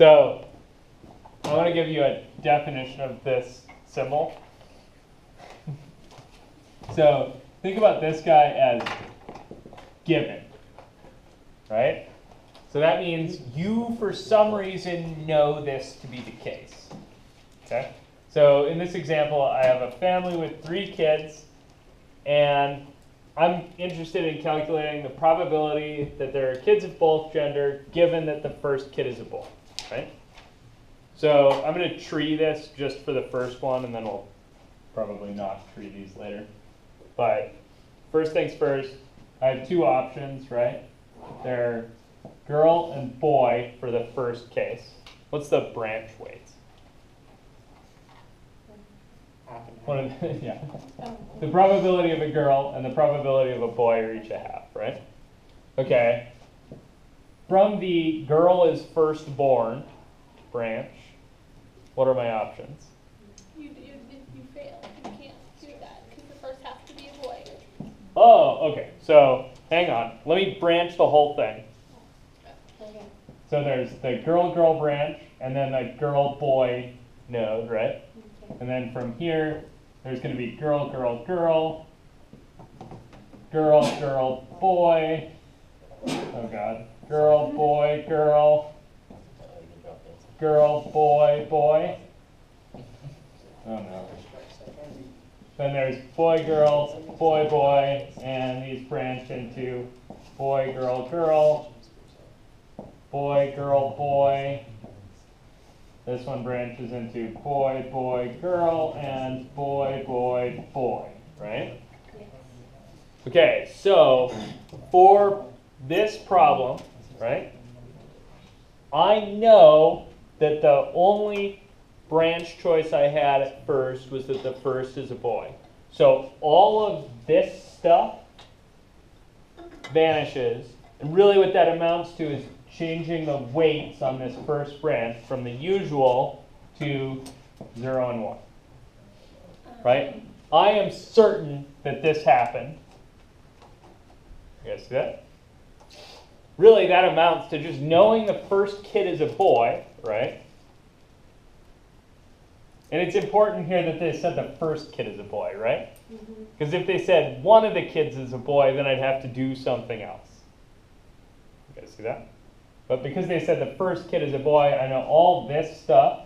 So I want to give you a definition of this symbol. So think about this guy as given, right? So that means you, for some reason, know this to be the case. Okay? So in this example, I have a family with three kids, and I'm interested in calculating the probability that there are kids of both gender given that the first kid is a boy, right? So I'm going to tree this just for the first one, and then we'll probably not tree these later. But first things first, I have two options, right? They're girl and boy for the first case. What's the branch weights? One of, yeah. The probability of a girl and the probability of a boy are each a half, right? Okay. From the girl is firstborn branch, what are my options? You, you, you fail. You can't do that because the first has to be a boy. Oh, okay. So hang on. Let me branch the whole thing. So there's the girl girl branch and then the girl boy node, right? Okay. And then from here, there's going to be girl girl girl, girl girl boy. Oh God. Girl boy girl, girl boy boy. Oh no. Then there's boy, girl, boy, boy, and these branch into boy, girl, girl, boy, girl, boy. This one branches into boy, boy, girl, and boy, boy, boy, right? Okay, so for this problem, right, I know that the only branch choice I had at first was that the first is a boy. So all of this stuff vanishes. And really what that amounts to is changing the weights on this first branch from the usual to 0 and 1. Right? I am certain that this happened. You guys see that? Really, that amounts to just knowing the first kid is a boy, right? And it's important here that they said the first kid is a boy, right? Mm-hmm. Because if they said one of the kids is a boy, then I'd have to do something else. You guys see that? But because they said the first kid is a boy, I know all this stuff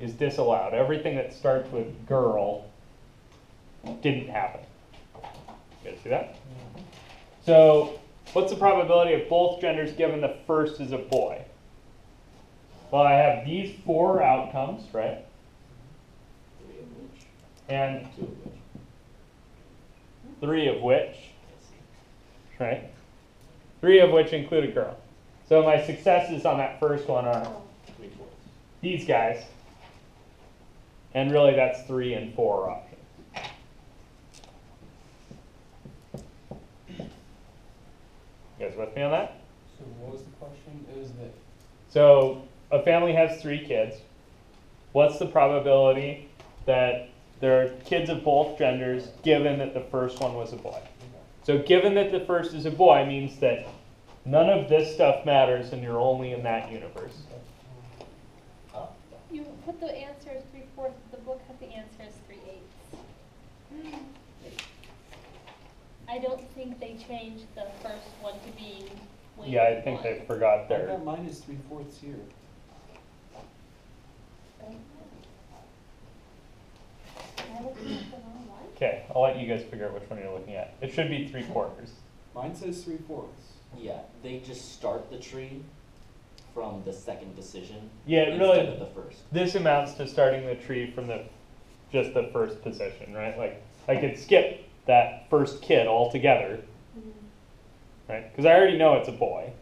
is disallowed. Everything that starts with girl didn't happen. You guys see that? Mm-hmm. So, what's the probability of both genders given the first is a boy? Well, I have these four outcomes, right? And three of which, right? Three of which include a girl. So my successes on that first one are these guys. And really that's three and four options. You guys with me on that? So what was the question? It was that So a family has three kids. What's the probability that there are kids of both genders given that the first one was a boy? So given that the first is a boy means that none of this stuff matters and you're only in that universe. You put the answer as three fourths. The book has the answer as three eighths. I don't think they changed the first one to being. weighted Yeah, I think one. they forgot I their. got mine is three fourths here. Am I looking at the wrong one? Okay, I'll let you guys figure out which one you're looking at. It should be three quarters. Mine says three fourths. Yeah, they just start the tree from the second decision Yeah, it instead really. of the first. This amounts to starting the tree from the just the first position, right? Like I could skip that first kid altogether, mm-hmm. right? Because I already know it's a boy.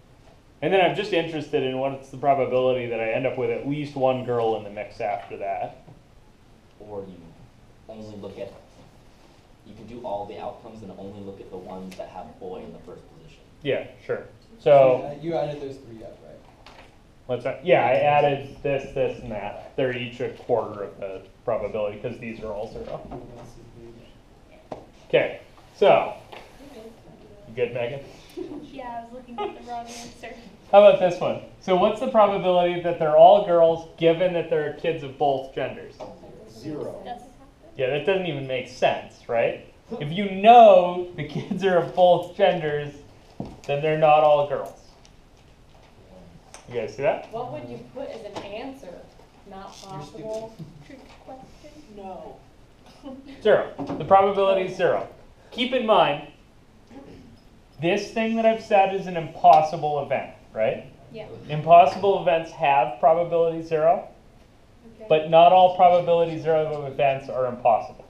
And then I'm just interested in what's the probability that I end up with at least one girl in the mix after that. Or you only look at, you can do all the outcomes and only look at the ones that have boy in the first position. Yeah, sure. So You added those three up, right? let's yeah, I added this, this, and that. They're each a quarter of the probability because these are all zero. That's the page. Okay, so you good, Megan? Yeah, I was looking at the wrong answer. How about this one? So what's the probability that they're all girls given that there are kids of both genders? Zero. Yeah, that doesn't even make sense, right? If you know the kids are of both genders, then they're not all girls. You guys see that? What would you put as an answer? Not possible? Trick question. No. Zero. The probability is zero. Keep in mind, this thing that I've said is an impossible event, right? Yeah. Impossible events have probability zero, Okay. but not all probability zero events are impossible.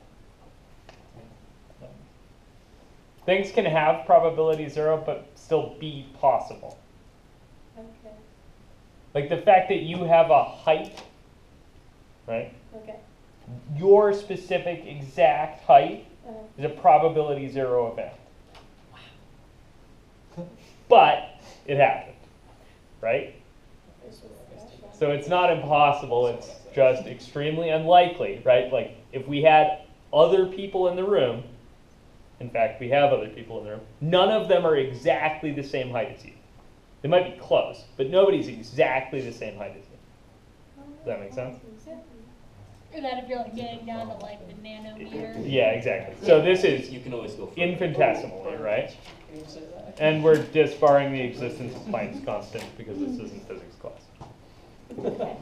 Things can have probability zero, but still be possible. Okay, Like the fact that you have a height, right? okay. Your specific exact height Uh, is a probability zero event. But it happened, right? So it's not impossible, it's just extremely unlikely, right? Like if we had other people in the room, in fact, we have other people in the room, none of them are exactly the same height as you. They might be close, but nobody's exactly the same height as you. Does that make sense? Or that if you're like getting down to like the nanometer. Yeah, exactly. So this is You can always go further. infinitesimally, right? And we're disbarring the existence of Planck's constant because this isn't physics class. Okay.